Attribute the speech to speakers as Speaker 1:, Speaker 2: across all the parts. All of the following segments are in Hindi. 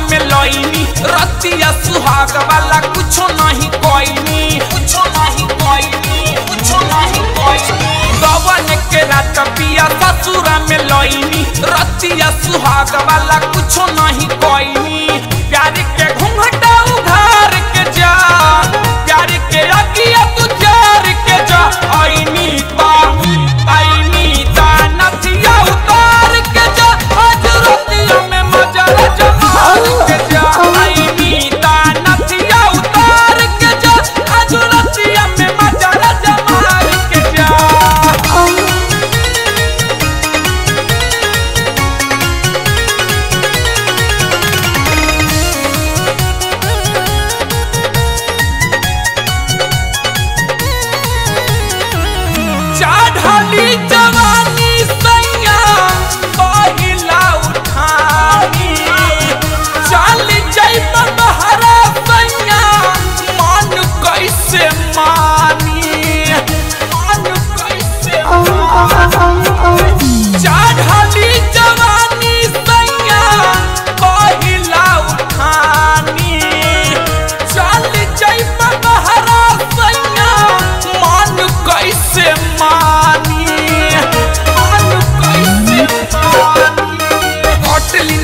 Speaker 1: में लईनी। रतिया सुहाग वाला कुछ नहीं कोईनी। कुछो नहीं कोईनी, कुछो नहीं कोईनी। गवन के रात पिया ससुरा में लईनी। रतिया सुहाग वाला कुछो नहीं कोईनी।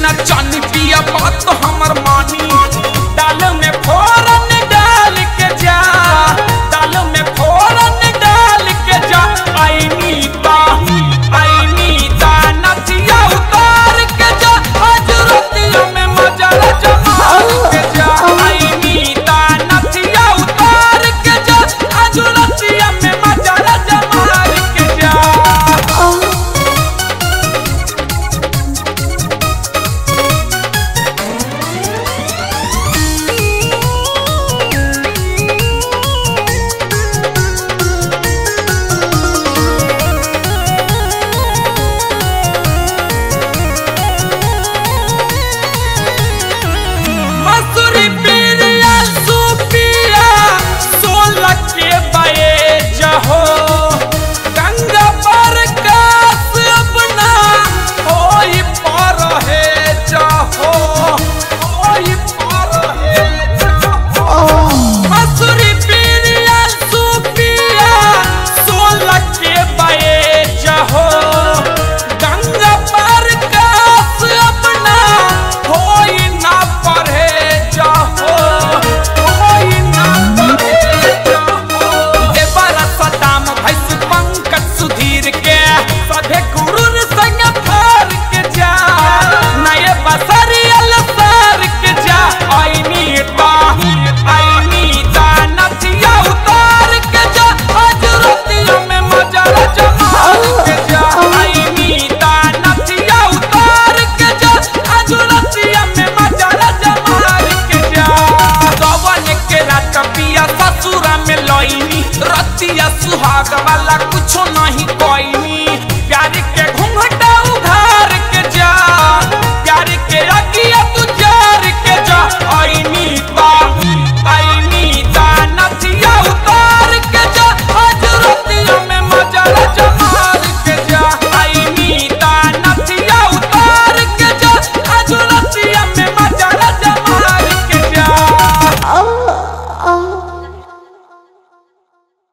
Speaker 1: and a Johnny में लईनी। रतिया सुहाग वाला कुछ नहीं कैनी